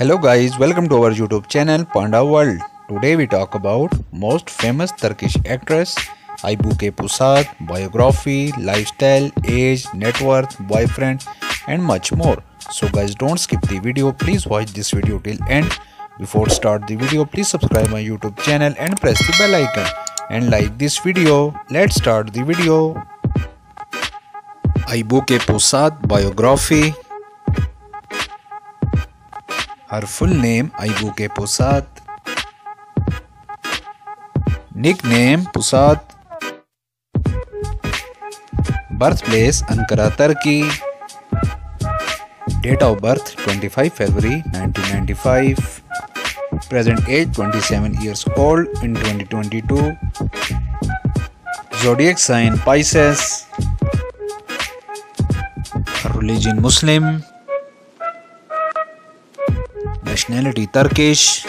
Hello guys, welcome to our YouTube channel Panda World. Today we talk about most famous Turkish actress Aybuke Pusat, biography, lifestyle, age, net worth, boyfriend and much more. So guys don't skip the video, please watch this video till end. Before start the video, please subscribe my YouTube channel and press the bell icon and like this video. Let's start the video. Aybuke Pusat biography her full name Aybuke Pusat. Nickname Pusat. Birthplace Ankara, Turkey. Date of birth 25 February 1995. Present age 27 years old in 2022. Zodiac sign Pisces. Religion Muslim. Nationality Turkish.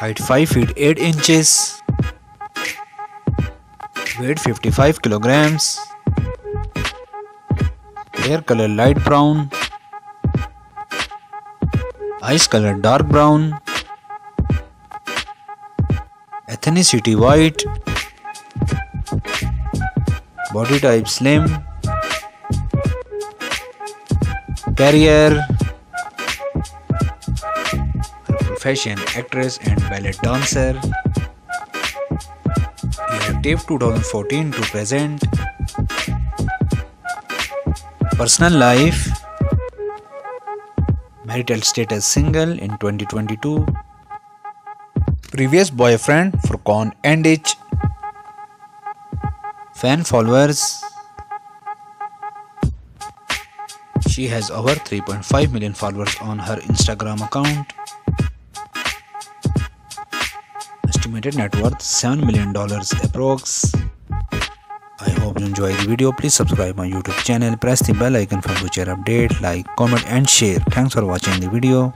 Height 5 feet 8 inches. Weight 55 kilograms. Hair color light brown. Eyes color dark brown. Ethnicity white. Body type slim. Career Profession actress and ballet dancer. Active 2014 to present. Personal life Marital status single in 2022. Previous boyfriend Furkan Andıç. Fan followers She has over 3.5 million followers on her Instagram account. Estimated net worth $7 million approx. I hope you enjoy the video. Please subscribe my YouTube channel. Press the bell icon for future update. Like, comment and share. Thanks for watching the video.